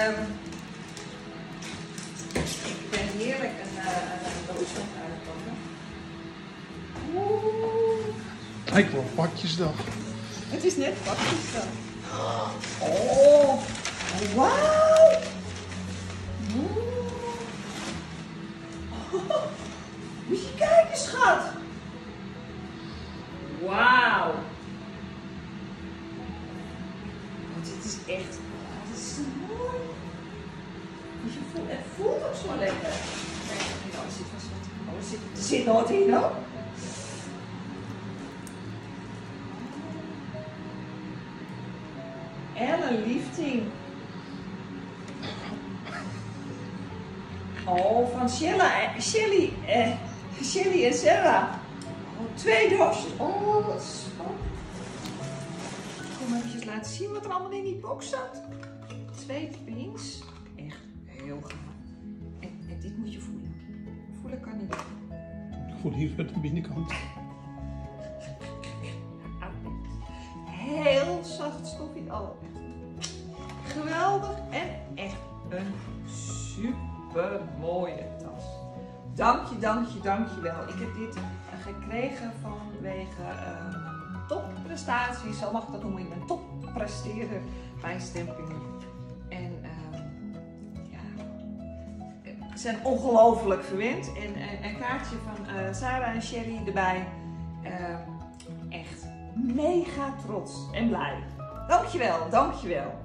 Ehm, ik ben heerlijk een, uh, een doos aan het uitpakken. Oeh. Lijkt wel pakjesdag. Het is net pakjesdag. Oh, wauw. Oh, moet je kijken, schat. Wauw. Oh, dit is echt, dit is zo mooi. Dus je voelt, het voelt ook zo lekker. Kijk, oh, er zit er zit, er zit nog wat in, hoor. Ellen Liefting. Oh, van Shella, Shelly, eh, Shelly en Sarah. Oh, twee doosjes. Oh, wat spannend. Kom even laten zien wat er allemaal in die box zat. Twee pins. Echt heel gaaf. En, en dit moet je voelen. Voelen kan niet. Voel uit de binnenkant. Heel zacht stofje. Echt geweldig en echt een super mooie tas. Dank je, dank je, dank je wel. Ik heb dit gekregen vanwege uh, topprestaties, zo mag ik dat noemen. Ik ben toppresteerder bij Stempingen. Zijn ongelooflijk verwend. En uh, een kaartje van uh, Sarah en Sherry erbij. echt mega trots en blij. Dankjewel, dankjewel.